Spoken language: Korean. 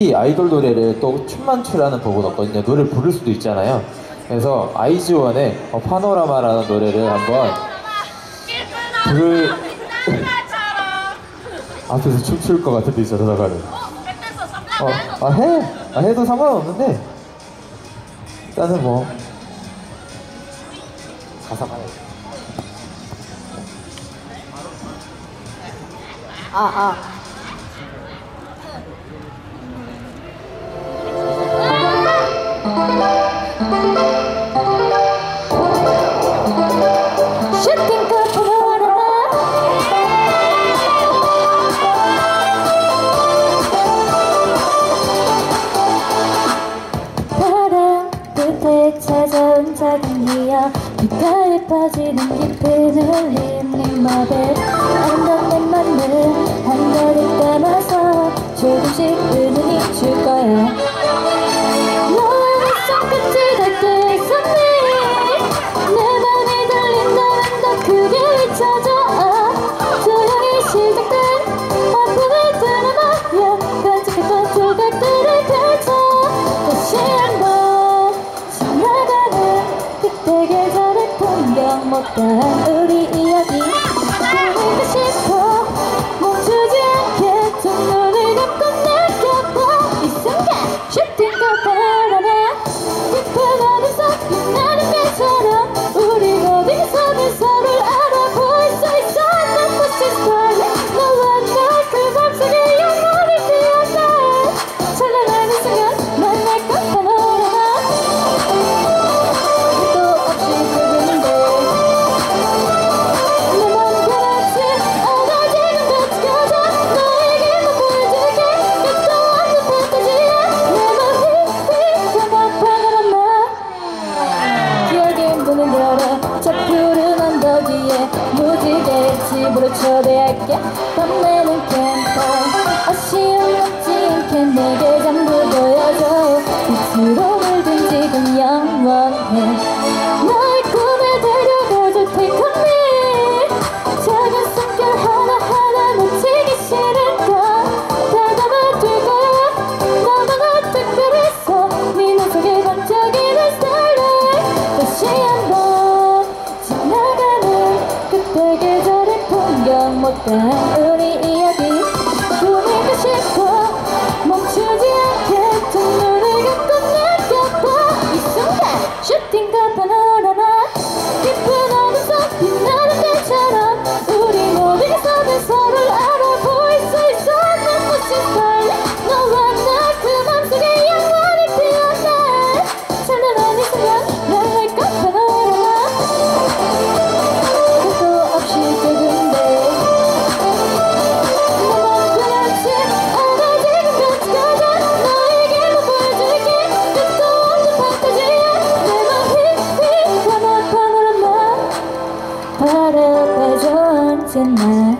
이 아이돌 노래를 또 춤만 추라는 버고도 없거든요. 노래를 부를 수도 있잖아요. 그래서 아이즈원의 어, 파노라마라는 노래를 한번 부를 앞에서 춤출 것 같은데 저러다가는 어, 어 아 해! 아 해도 상관없는데 일단은 뭐 가사가 아아 아. 아. 찾아온 작은 이어 빛가에 빠지는 깊은 흘림 네 맘에 안 닿는 만은 맘을 뭐 모양 못다한 우리 이야기. 집으로 초대할게. 밤내는 캠퍼 아쉬운 멋진 캠 내게 전부 보여줘. 빛으로 물든 지금 영원해. that only 바라봐줘 언제나